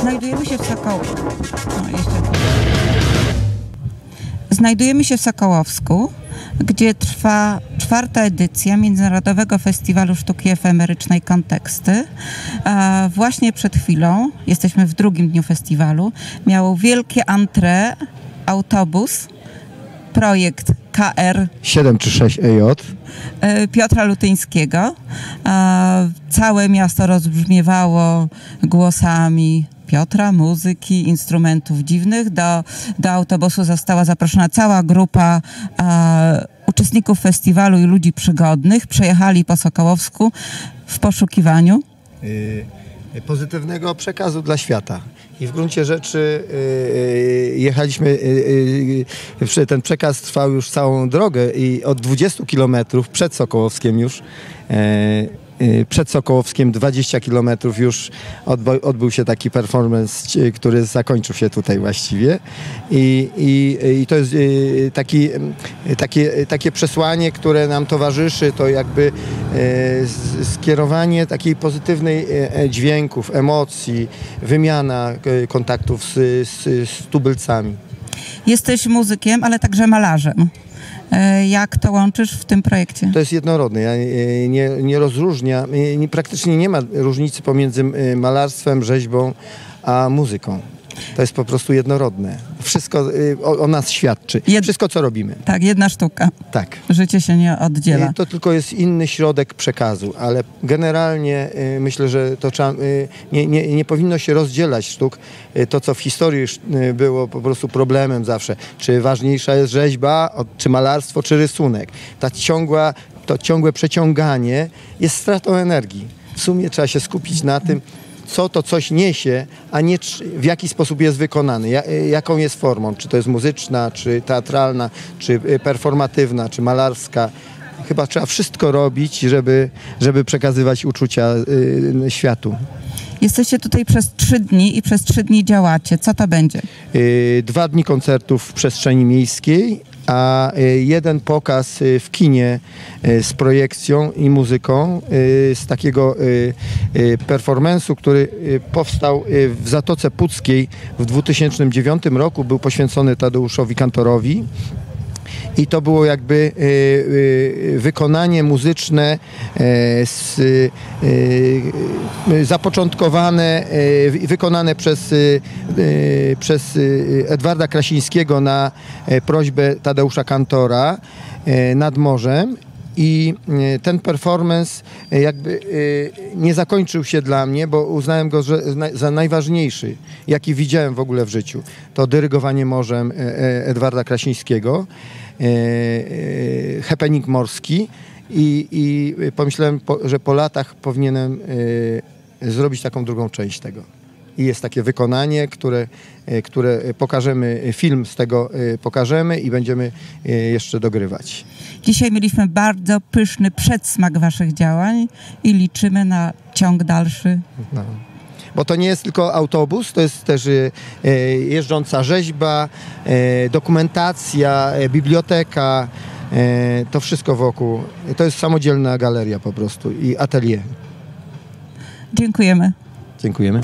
Znajdujemy się w Sokołowsku. Znajdujemy się w Sokołowsku, gdzie trwa czwarta edycja Międzynarodowego Festiwalu Sztuki Efemerycznej Konteksty. Właśnie przed chwilą, jesteśmy w drugim dniu festiwalu, miał wielkie entrée autobus, projekt KR 7 czy 6 EJ. Piotra Lutyńskiego. Całe miasto rozbrzmiewało głosami Piotra, muzyki, instrumentów dziwnych. Do, do autobusu została zaproszona cała grupa e, uczestników festiwalu i ludzi przygodnych. Przejechali po Sokołowsku w poszukiwaniu. y, pozytywnego przekazu dla świata. I w gruncie rzeczy y, y, jechaliśmy, y, ten przekaz trwał już całą drogę i od 20 kilometrów przed Sokołowskiem już, e, przed Sokołowskiem 20 kilometrów już odbył się taki performance, ci- który zakończył się tutaj właściwie. I, i, i to jest y, taki, y, takie, takie przesłanie, które nam towarzyszy, to jakby y, skierowanie takiej pozytywnej e, e, dźwięków, emocji, wymiana kontaktów z, z, z tubylcami. Jesteś muzykiem, ale także malarzem. E, Jak to łączysz w tym projekcie? To jest jednorodne. Ja e, nie, nie rozróżnia, e, nie, praktycznie nie ma różnicy pomiędzy malarstwem, rzeźbą, a muzyką. To jest po prostu jednorodne. Wszystko e, o, o nas świadczy. Jed- Wszystko, co robimy. Tak, jedna sztuka. Tak. Życie się nie oddziela. E, To tylko jest inny środek przekazu, ale generalnie e, myślę, że to trzeba, nie, nie, nie powinno się rozdzielać sztuk. To, co w historii e, było po prostu problemem zawsze. Czy ważniejsza jest rzeźba, czy malarstwo, czy rysunek. Ta ciągła, to ciągłe przeciąganie jest stratą energii. W sumie trzeba się skupić na tym, co to coś niesie, a nie w jaki sposób jest wykonany, e, jaką jest formą, czy to jest muzyczna, czy teatralna, czy e, performatywna, czy malarska. Chyba trzeba wszystko robić, żeby, żeby przekazywać uczucia y, światu. Jesteście tutaj przez trzy dni i przez trzy dni działacie. Co to będzie? Dwa dni koncertów w przestrzeni miejskiej, a y, jeden pokaz y, w kinie y, z projekcją i muzyką z takiego performance'u, który powstał w Zatoce Puckiej w 2009 roku. Był poświęcony Tadeuszowi Kantorowi. I to było jakby y, y, wykonanie muzyczne e, y, zapoczątkowane, wy- wykonane przez, przez Edwarda Krasińskiego na e, prośbę Tadeusza Kantora e, nad morzem. I e, ten performance e, jakby e, nie zakończył się dla mnie, bo uznałem go za najważniejszy, jaki widziałem w ogóle w życiu. To dyrygowanie morzem e, e, Edwarda Krasińskiego, e, e, happening morski i, i pomyślałem, po, że po latach powinienem e, zrobić taką drugą część tego. I jest takie wykonanie, które, e, które pokażemy, film z tego e, pokażemy i będziemy e, jeszcze dogrywać. Dzisiaj mieliśmy bardzo pyszny przedsmak waszych działań i liczymy na ciąg dalszy. No. Bo to nie jest tylko autobus, to jest też e, e, jeżdżąca rzeźba, e, dokumentacja, biblioteka, to wszystko wokół. To jest samodzielna galeria po prostu i atelier. Dziękujemy. Dziękujemy.